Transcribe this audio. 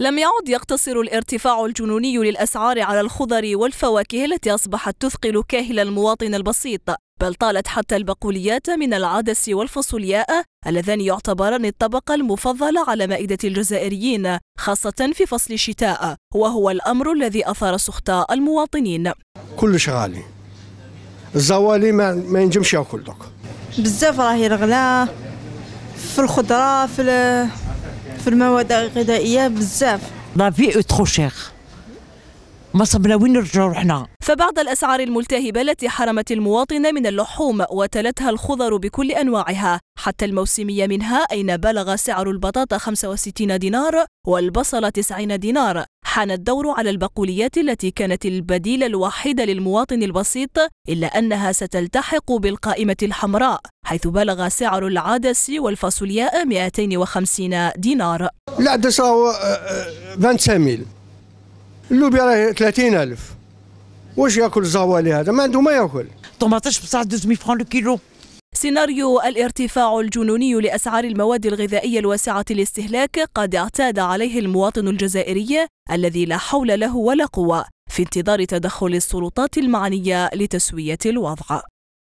لم يعد يقتصر الارتفاع الجنوني للأسعار على الخضر والفواكه التي أصبحت تثقل كاهل المواطن البسيط بل طالت حتى البقوليات من العدس والفاصولياء اللذان يعتبران الطبقة المفضلة على مائدة الجزائريين خاصة في فصل الشتاء وهو الأمر الذي أثار سخط المواطنين. كلش غالي الزوالي ما, ما ينجمش يأكل دوك. بزاف راهي الغلا في الخضرة في في المواد الغذائية بزاف. la vie trop chère ما صبنا وين نرجعوا رحنا فبعد الأسعار الملتهبة التي حرمت المواطن من اللحوم وتلتها الخضر بكل أنواعها حتى الموسمية منها أين بلغ سعر البطاطا 65 دينار والبصل 90 دينار. حان الدور على البقوليات التي كانت البديل الوحيد للمواطن البسيط إلا أنها ستلتحق بالقائمة الحمراء حيث بلغ سعر العدس والفاصولياء 250 دينار. العدس راهو 25 اللوبيا راهي 30000 واش ياكل الزوالي هذا ما عنده ما ياكل. طوماطيش بصح 200 فران لو كيلو سيناريو الارتفاع الجنوني لأسعار المواد الغذائية الواسعة الاستهلاك قد اعتاد عليه المواطن الجزائري الذي لا حول له ولا قوة في انتظار تدخل السلطات المعنية لتسوية الوضع.